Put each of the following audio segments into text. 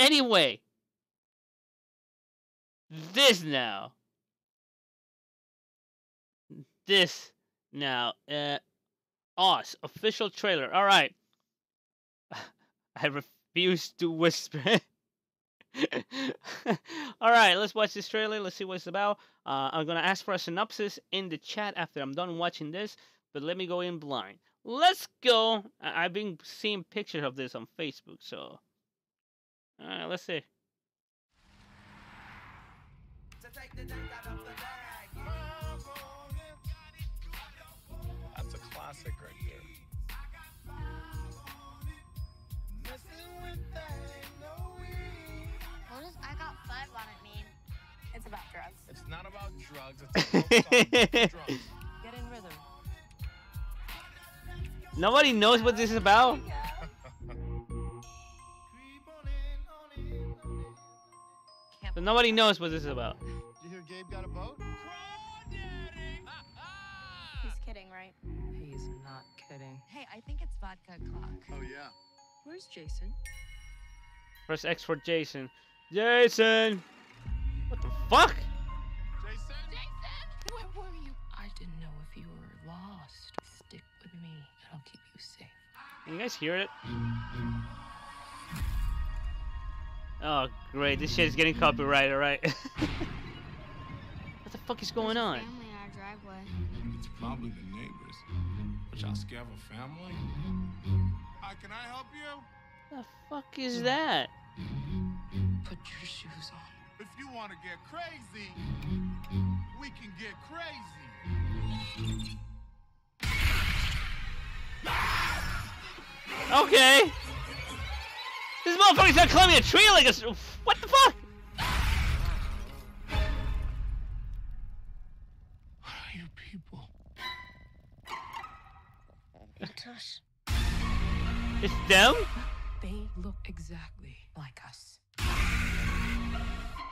Anyway, this now. This now. Uh, Us official trailer. All right. I refuse to whisper. All right, let's watch this trailer. Let's see what it's about. Uh, I'm gonna ask for a synopsis in the chat after I'm done watching this, but let me go in blind. Let's go. I- I've been seeing pictures of this on Facebook, so. All right, let's see. That's a classic right there. What does I got five on it mean? It's about drugs. It's not about drugs. It's a folk song about drugs. Get in rhythm. Nobody knows what this is about. So nobody knows what this is about. You hear Gabe got a boat? He's kidding, right? He's not kidding. Hey, I think it's vodka clock. Oh yeah. Where's Jason? Press X for Jason. Jason! What the fuck? Jason. Where were you? I didn't know if you were lost. Stick with me, and I'll keep you safe. Can you guys hear it? Oh, great. This shit is getting copyrighted, right? what the fuck is going There's a on? Family in our driveway. It's probably the neighbors. But y'all scared of a family? Hi, can I help you? The fuck is that? Put your shoes on. If you want to get crazy, we can get crazy. Okay. This motherfucker's not climbing a tree like a. s- What the fuck? What are you people? It's us. It's them? They look exactly like us.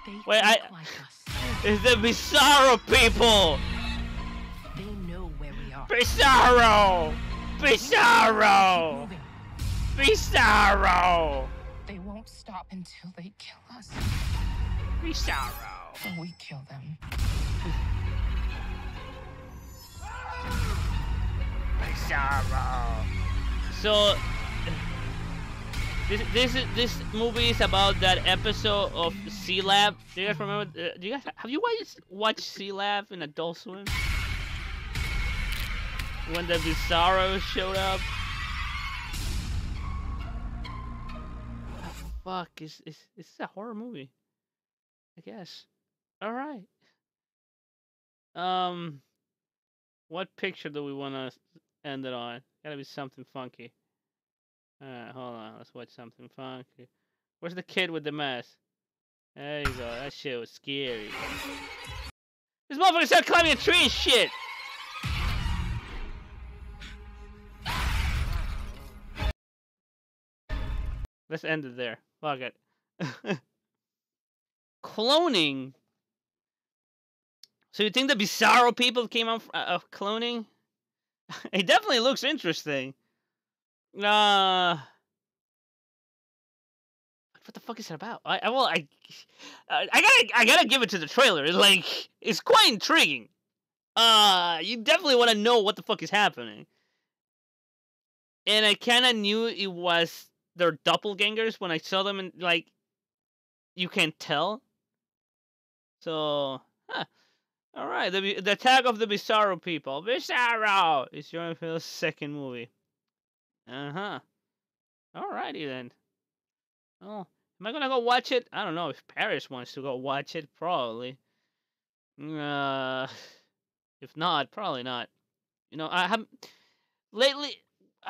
They Wait, think I- like us. It's the Bizarro people! They know where we are. Bizarro! Bizarro! Moving. Bizarro! They won't stop until they kill us. Bizarro! Or we kill them. Bizarro! So, this this is this movie is about that episode of Sealab. Do you guys remember? Uh, do you guys have you guys watched Sealab in Adult Swim? When the Bizarro showed up. Fuck is is is a horror movie? I guess. All right. Um, what picture do we want to end it on? Gotta be something funky. Alright, hold on. Let's watch something funky. Where's the kid with the mask? There you go. That shit was scary. This motherfucker started climbing a tree and shit! Let's end it there. Fuck it. Cloning? So you think the Bizarro people came out uh, of cloning? it definitely looks interesting. Uh, what the fuck is it about? I, I well, I, I I gotta, I gotta give it to the trailer. It's like, it's quite intriguing. Uh, you definitely want to know what the fuck is happening. And I kind of knew it was their doppelgangers when I saw them, and like, you can't tell. So, huh. All right, the the attack of the Bizarro people. Bizarro is Jordan Peele's second movie. Uh huh. Alrighty then. Oh, am I gonna go watch it? I don't know if Paris wants to go watch it. Probably. Uh, if not, probably not. You know, I have lately.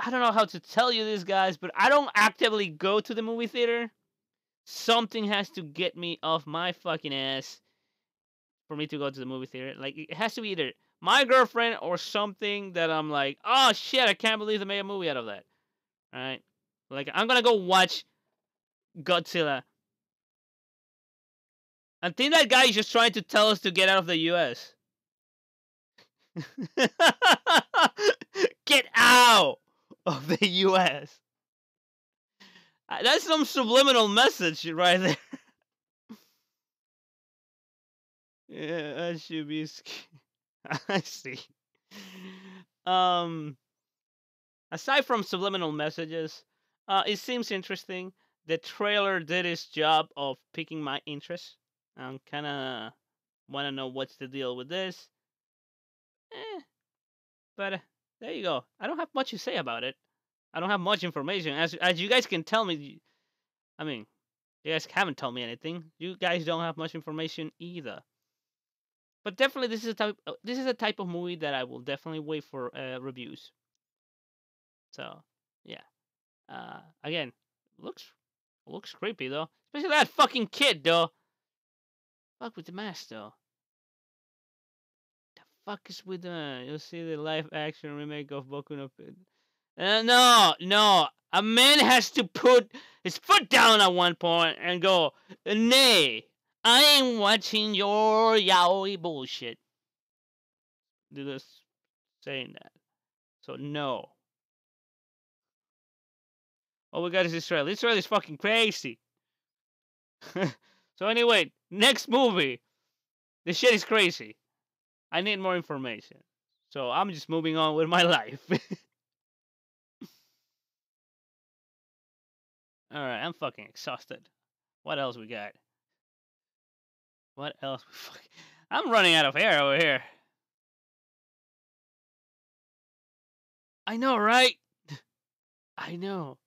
I don't know how to tell you this, guys, but I don't actively go to the movie theater. Something has to get me off my fucking ass for me to go to the movie theater. Like it has to be either my girlfriend or something that I'm like, oh shit, I can't believe they made a movie out of that. Right? Like I'm gonna go watch Godzilla. I think that guy is just trying to tell us to get out of the US. get out of the US. That's some subliminal message right there. yeah, that should be. I see. Um, aside from subliminal messages, uh, it seems interesting. The trailer did its job of piquing my interest. I'm kind of want to know what's the deal with this. Eh, but uh, there you go. I don't have much to say about it. I don't have much information. As as you guys can tell me, I mean, you guys haven't told me anything. You guys don't have much information either. But definitely, this is a type. uh, This is a type of movie that I will definitely wait for uh, reviews. So, yeah. Uh, again, looks looks creepy though, especially that fucking kid though. Fuck with the mask though. Fuck is with the? You'll see the live action remake of Boku no Pico. Uh, no, no. A man has to put his foot down at one point and go, Nay, I ain't watching your yaoi bullshit. Just saying that. So, no. All we got is Israel. Israel is fucking crazy. so, anyway, next movie. This shit is crazy. I need more information. So, I'm just moving on with my life. All right, I'm fucking exhausted. What else we got? What else? I'm running out of air over here. I know, right? I know.